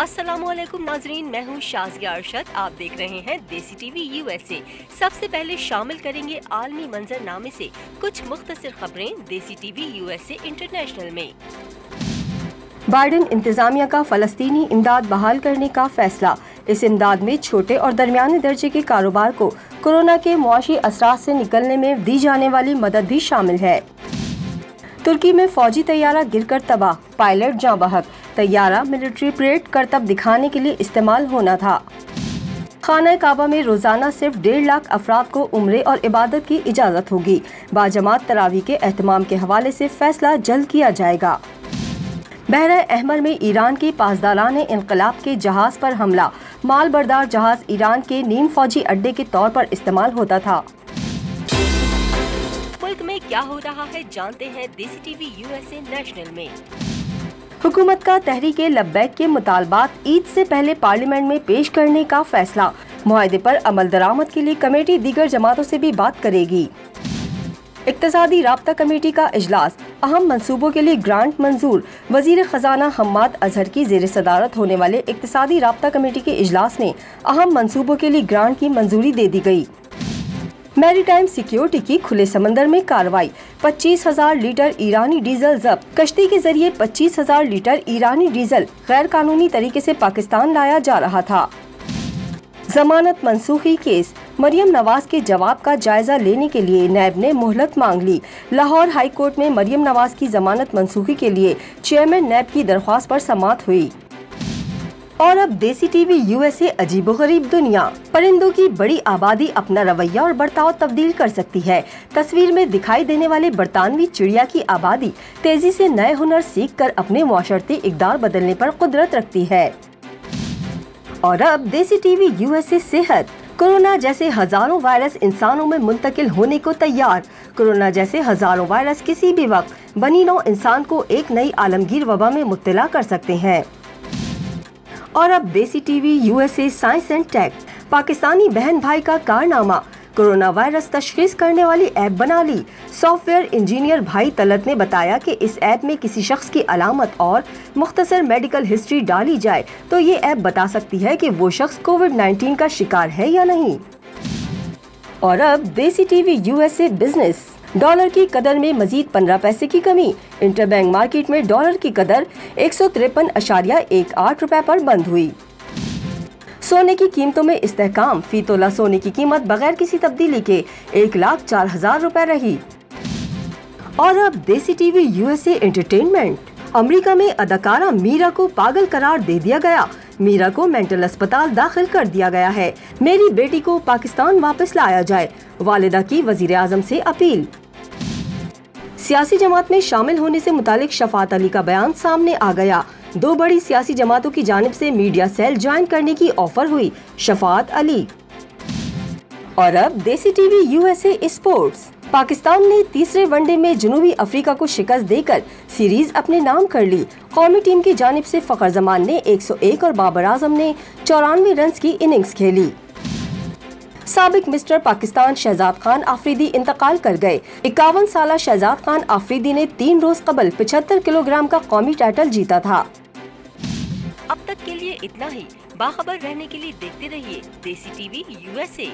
अस्सलाम वालेकुम नाजरीन मैं हूँ शाजिया अरशद। आप देख रहे हैं देसी टीवी यूएसए सबसे पहले शामिल करेंगे आलमी मंजरनामे से कुछ मुख्तसर खबरें देसी टीवी यूएसए इंटरनेशनल में। बाइडन इंतजामिया का फलस्तीनी इमदाद बहाल करने का फैसला। इस इमदाद में छोटे और दरमियाने दर्जे के कारोबार को कोरोना के मुआशी असरा से निकलने में दी जाने वाली मदद भी शामिल है। तुर्की में फौजी तैयारा गिरकर तबाह, पायलट जहाँ बहक। तैयारा मिलिट्री परेड करतब दिखाने के लिए इस्तेमाल होना था। खाना काबा में रोज़ाना सिर्फ़ डेढ़ लाख अफराद को उम्र और इबादत की इजाज़त होगी। बाजमात तरावी के अहतमाम के हवाले से फैसला जल्द किया जाएगा। बहरा अहमर में ईरान के पासदारान इनकलाब के जहाज़ पर हमला। माल बरदार जहाज़ ईरान के नीम फौजी अड्डे के तौर पर इस्तेमाल होता था। मुल्क में क्या हो रहा है, जानते हैं देसी टीवी यूएसए नेशनल में। हुकूमत का तहरीक लब्बैक के मुतालबात ईद से पहले पार्लियामेंट में पेश करने का फैसला। मुआदे पर अमल दरामद के लिए कमेटी दीगर जमातों से भी बात करेगी। इकतसादी रबता कमेटी का इजलास, अहम मनसूबों के लिए ग्रांट मंजूर, वज़ीर खजाना हम्माद अजहर की जेर सदारत होने वाले इकतसादी रबता कमेटी के इजलास में अहम मनसूबों के लिए ग्रांट की मंजूरी दे दी गई। मैरीटाइम सिक्योरिटी की खुले समंदर में कार्रवाई। पच्चीस हज़ार लीटर ईरानी डीजल जब्त। कश्ती के ज़रिए पच्चीस हज़ार लीटर ईरानी डीजल गैर कानूनी तरीके से पाकिस्तान लाया जा रहा था। जमानत मनसूखी केस। मरियम नवाज़ के जवाब का जायजा लेने के लिए नैब ने मोहलत मांग ली। लाहौर हाई कोर्ट में मरियम नवाज़ की जमानत मनसूखी के लिए चेयरमैन नैब की दरख्वास्त पर समात हुई। और अब देसी टीवी यूएसए अजीब गरीब दुनिया। परिंदों की बड़ी आबादी अपना रवैया और बर्ताव तब्दील कर सकती है। तस्वीर में दिखाई देने वाले बरतानवी चिड़िया की आबादी तेज़ी से नए हुनर सीख कर अपने माशरती इकदार बदलने पर कुदरत रखती है। और अब देसी टीवी यूएसए सेहत। कोरोना जैसे हज़ारों वायरस इंसानों में मुंतकिल होने को तैयार। कोरोना जैसे हज़ारों वायरस किसी भी वक्त बनी नौ इंसान को एक नई आलमगीर वबा में मुब्तला कर सकते हैं। और अब Desi TV USA science and tech Pakistani बहन भाई का कारनामा। कोरोना वायरस तशखीस करने वाली ऐप बना ली। सॉफ्टवेयर इंजीनियर भाई तलत ने बताया कि इस ऐप में किसी शख्स की अलामत और मुख्तसर मेडिकल हिस्ट्री डाली जाए तो ये ऐप बता सकती है कि वो शख्स कोविड 19 का शिकार है या नहीं। और अब Desi TV USA business dollar की कदर में मजीद पंद्रह पैसे की कमी। इंटरबैंक मार्केट में डॉलर की कदर एक सौ तिरपन अशारिया एक आठ रूपए आरोप बंद हुई। सोने की कीमतों में इस्तेकाम। फ़ी तोला सोने की कीमत बगैर किसी तब्दीली के एक लाख चार हज़ार रूपए रही। और अब Desi TV USA entertainment. America में अदाकारा मीरा को पागल करार दे दिया गया। मीरा को मेंटल अस्पताल दाखिल कर दिया गया है। मेरी बेटी को पाकिस्तान वापस लाया जाए। वालिदा की वज़ीर आज़म से अपील। सियासी जमात में शामिल होने से मुतालिक शफात अली का बयान सामने आ गया। दो बड़ी सियासी जमातों की जानब से मीडिया सेल ज्वाइन करने की ऑफ़र हुई, शफात अली। और अब Desi TV USA sports. Pakistan ने तीसरे वनडे में जनूबी अफ्रीका को शिकस्त देकर सीरीज़ अपने नाम कर ली। कौमी टीम की जानब से फखर जमान ने 101 और बाबर आज़म ने चौरानवे रन की इनिंग्स खेली। सबक मिस्टर पाकिस्तान शहजाद खान आफरीदी इंतकाल कर गए। इक्यावन साल शहजाद खान आफरीदी ने तीन रोज कबल पिछहत्तर किलोग्राम का कौमी टाइटल जीता था। अब तक के लिए इतना ही। बाखबर रहने के लिए देखते रहिए देसी टीवी यूएसए